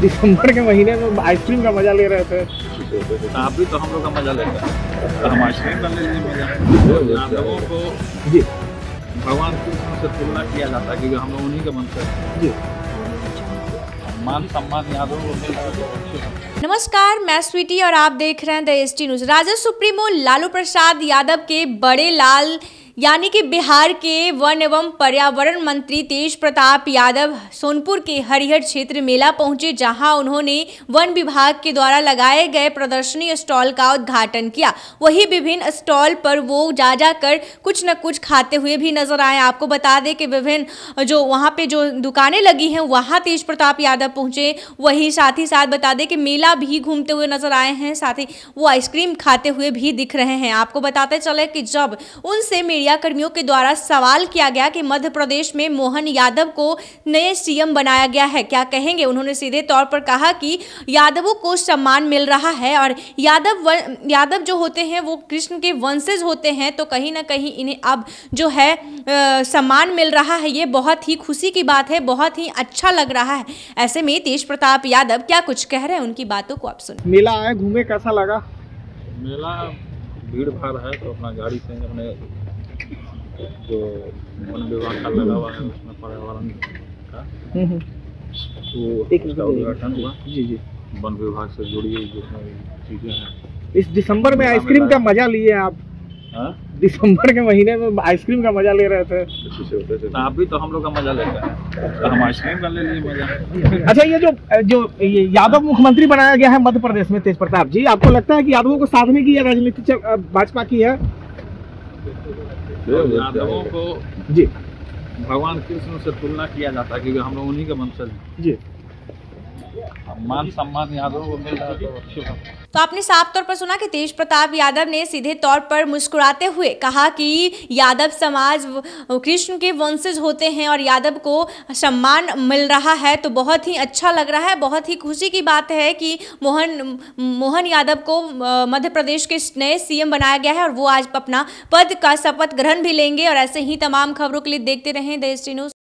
दिसंबर के महीने में आइसक्रीम का मज़ा ले रहे थे। आप भी तो हम लोग का मज़ा लेते हैं। तो हम आइसक्रीम का ले लीजिए मज़ा लोगों को जी। भगवान कृष्ण से तुलना किया जाता है क्योंकि हम लोग उन्हीं के जी। मान सम्मान यादव को मिल रहा है। तो। नमस्कार मैं स्वीटी और आप देख रहे हैं द एस टी न्यूज़ राजद सुप्रीमो लालू प्रसाद यादव के बड़े लाल यानी कि बिहार के वन एवं पर्यावरण मंत्री तेज प्रताप यादव सोनपुर के हरिहर क्षेत्र मेला पहुँचे, जहाँ उन्होंने वन विभाग के द्वारा लगाए गए प्रदर्शनी स्टॉल का उद्घाटन किया। वही विभिन्न स्टॉल पर वो जा जाकर कुछ न कुछ खाते हुए भी नज़र आए। आपको बता दें कि विभिन्न जो वहाँ पे जो दुकानें लगी हैं, वहाँ तेज प्रताप यादव पहुँचे। वही साथ ही साथ बता दें कि मेला भी घूमते हुए नज़र आए हैं, साथ ही वो आइसक्रीम खाते हुए भी दिख रहे हैं। आपको बताते चले कि जब उनसे मीडिया कर्मियों के द्वारा सवाल किया गया कि मध्य प्रदेश में मोहन यादव को नए सीएम बनाया गया है। क्या कहेंगे? उन्होंने सीधे तौर पर कहा कि यादवों को सम्मान मिल रहा है और यादव वन- यादव जो होते हैं वो कृष्ण के वंशज होते हैं तो कहीं ना कहीं इन्हें अब जो है सम्मान मिल रहा है। ये बहुत ही खुशी की बात है बहुत ही अच्छा लग रहा है। ऐसे में तेज प्रताप यादव क्या कुछ कह रहे हैं? उनकी बातों को आप सुन। मेला आए घूमे कैसा लगा? मेला भीड़ भाड़ है तो अपना गाड़ी से अपने जो वन विभाग का लगा हुआ है उसमें पर्यावरण का तो उसका उद्घाटन हुआ। जी जी। वन विभाग से जुड़ी हुई जितनी चीज़ें हैं। इस दिसंबर में आइसक्रीम का मज़ा लिए आप? हाँ? दिसंबर के महीने में आइसक्रीम का मज़ा ले रहे थे। आप भी तो हम लोग का मज़ा लेते हैं। तो हम आइसक्रीम का ले लीजिए मज़ा। अच्छा ये जो जो ये यादव मुख्यमंत्री बनाया गया है मध्य प्रदेश में तेज प्रताप जी आपको लगता है कि यादवों को साधने की राजनीति भाजपा की है? यादवों को जी। भगवान कृष्ण से तुलना किया जाता है क्योंकि हम लोग उन्हीं का वंशज हैं। जी। मान सम्मान, यादवों को मिल रहा तो तो आपने साफ़ तौर पर सुना कि तेज प्रताप यादव ने सीधे तौर पर मुस्कुराते हुए कहा कि यादव समाज, कृष्ण के वंशज होते हैं और यादव को सम्मान मिल रहा है। तो बहुत ही अच्छा लग रहा है, बहुत ही खुशी की बात है कि मोहन मोहन यादव को मध्य प्रदेश के नए सीएम बनाया गया है और वो आज अपना पद का शपथ ग्रहण भी लेंगे और ऐसे ही तमाम खबरों के लिए देखते रहें देश न्यूज़।